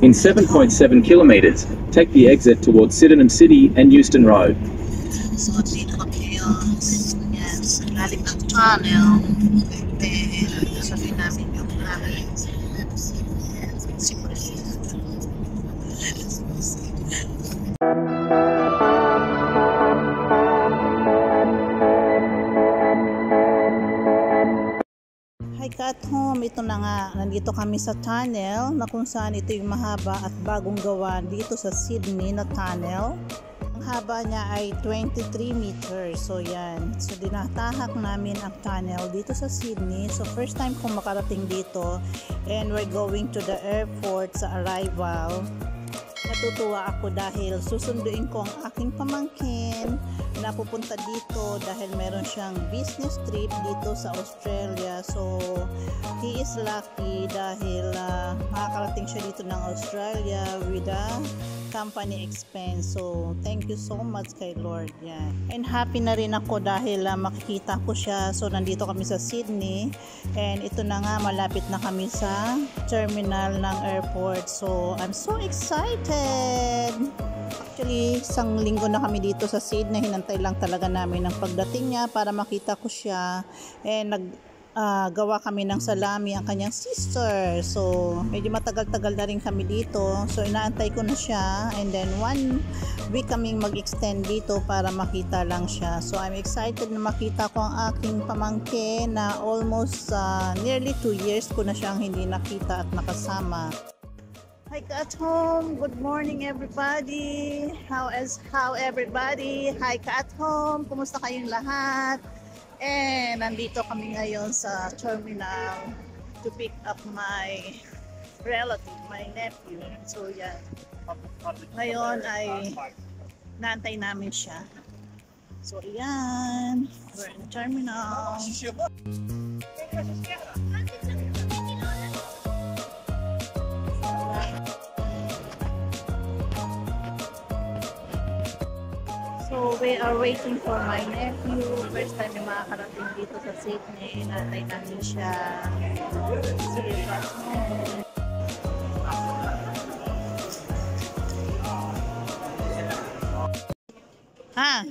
In 7.7 kilometers, take the exit towards Sydenham City and Euston Road. Na nga, nandito kami sa tunnel na kung saan ito yung mahaba at bagong gawa dito sa Sydney na tunnel. Ang haba niya ay 23 meters. So yan. So dinatahak namin ang tunnel dito sa Sydney. So first time kong makarating dito and we're going to the airport sa arrival. Natutuwa ako dahil susunduin ko ang aking pamangkin na pupunta dito dahil meron siyang business trip dito sa Australia. So, he is lucky dahil uh, makakarating siya dito ng Australia with a company expense. So, thank you so much kay Lord. Yan. And happy na rin ako dahil uh, makikita ko siya. So, nandito kami sa Sydney. And ito na nga, malapit na kami sa terminal ng airport. So, I'm so excited! Actually, isang linggo na kami dito sa Sydney. Hinantay lang talaga namin ang pagdating niya para makita ko siya. And nag gawa kami ng salami ang kanyang sister. So, medyo matagal-tagal na rin kami dito. So, inaantay ko na siya. And then, one week kaming mag-extend dito para makita lang siya. So, I'm excited na makita ko ang aking pamangkin na almost ah, nearly 2 years ko na siyang hindi nakita at nakasama. Hi at home. Good morning everybody. How is how everybody? Hi at home. Kumusta kayong lahat? And nandito kami ngayon sa terminal to pick up my relative, my nephew. So yan. Ngayon ay naantay namin siya. So yan. We're in terminal. So, we are waiting for my nephew. First time yung makakarating dito sa Sydney. Natay namin siya. Sige, Ha?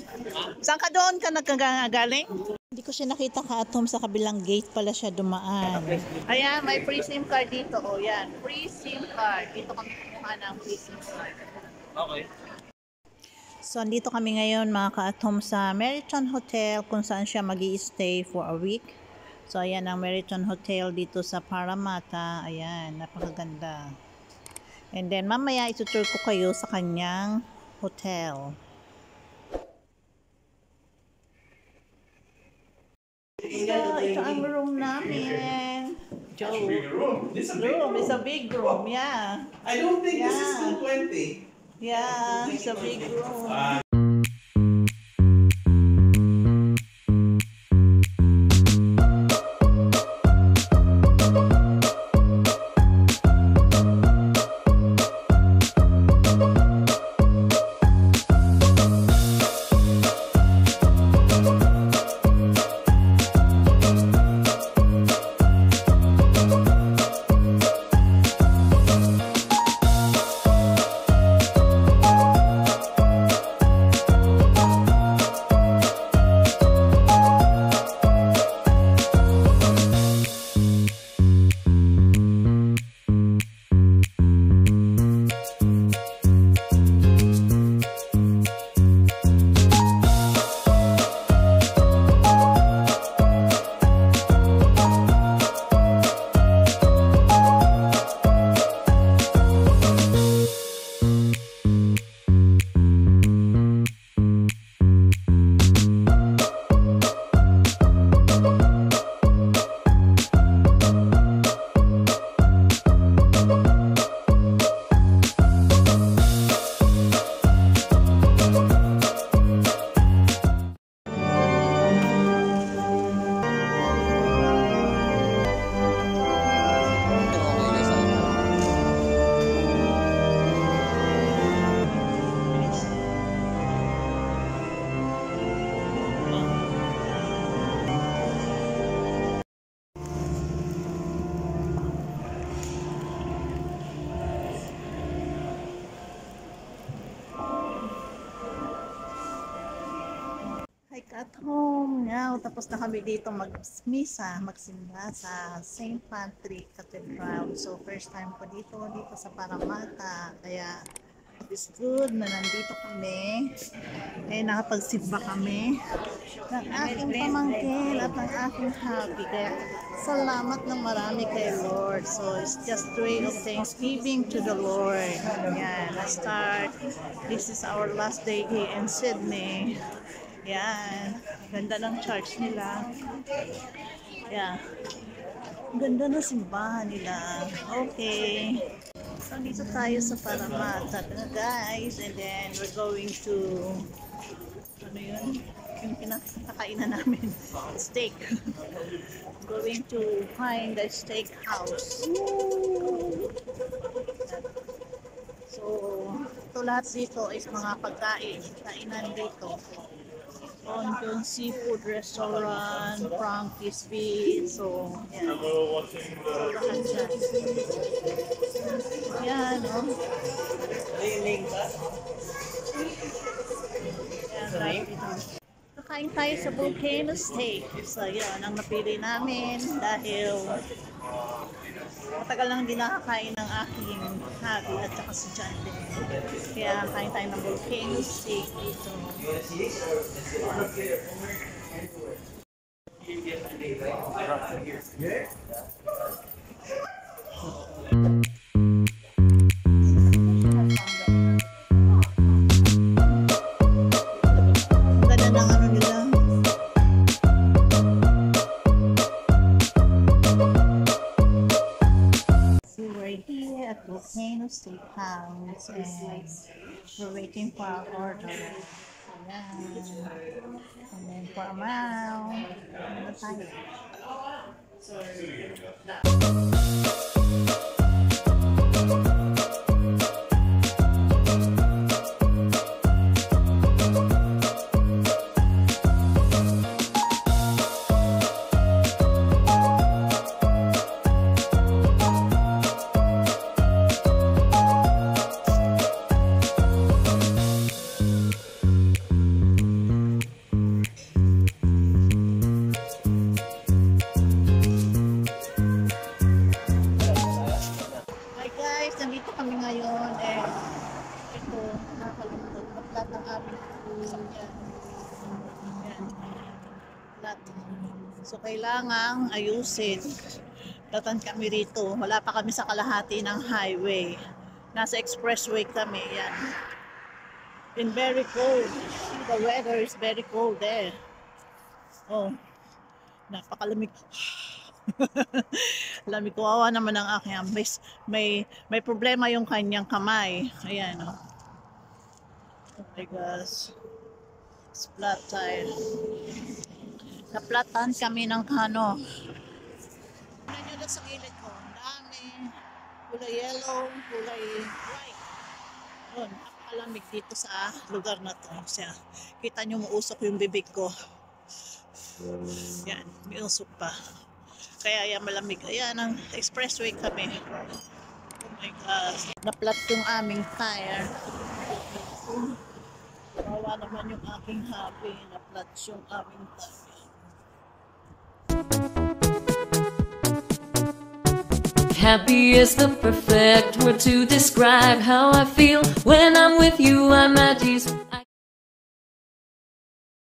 Saan ka doon ka nagkagaling? Hindi ko siya nakita ka atom sa kabilang gate pala siya dumaan. Ayan, may free SIM card dito. O yan, free SIM card. Dito kami kumuha ng free SIM card. Okay. So, andito kami ngayon mga ka-atom sa Meriton Hotel kung saan siya mag stay for a week. So, ayan ang Meriton Hotel dito sa Parramatta. Ayan, napakaganda. And then, mamaya itutur ko kayo sa kanyang hotel. So, ito ang room namin. Joe. Room. This is a big Room, room. it's a big room, yeah. I don't think this is Yeah. 220. Yeah, it's a big room. At home, yeah, tapos na kami dito mag-misa, magsimba sa St. Patrick Cathedral. So, first time ko dito, dito sa Paramata. Kaya, it's good na nandito kami. Eh, nakapagsimba kami ng aking pamangkin at ng aking hubby. Kaya, salamat ng marami kay Lord. So, it's just way of thanksgiving to the Lord. Yan, let's start. This is our last day here in Sydney. Yan. Ganda ng church nila. Yeah. Ganda ng simbahan nila. Okay. So, dito tayo sa Paramata na guys. And then, we're going to ano yun? Yung pinakakainan namin. Steak. going to find a steak house. So, ito lahat dito is mga pagkain. Kainan dito. London Seafood Restaurant, Frankie's Beach. So, yan. Lahat yan. Yan, oh. Yan, lahat dito. Kakain tayo sa volcano steak. So, yan, ang napili namin dahil matagal lang hindi nakakain ng aking hubby at saka si John din. Kaya kain tayo ng volcano steak dito. Ang Volcano Steakhouse and we're waiting for our order. Ayan. And then for a mile. Ano tayo? Kailangang ayusin. Datan kami rito. Wala pa kami sa kalahati ng highway. Nasa expressway kami. Yan. Been very cold. The weather is very cold there. Oh, napakalamig. Lamig ko, awa naman ang aking am. May, may, may problema yung kanyang kamay. Ayan, oh. Oh my gosh. It's flat tire. Naplatan kami ng kano. Tignan nyo na sa gilid ko. Dami. Kulay yellow, kulay white. Yun, napakalamig dito sa lugar na to. Siya, kita nyo mausok yung bibig ko. Yan, may usok pa. Kaya yan malamig. Ayan, ang expressway kami. Oh my gosh. Naplat yung aming tire. Bawa naman yung aking happy. Naplat yung aming tire. Happy is the perfect word to describe how I feel when I'm with you. I'm at ease.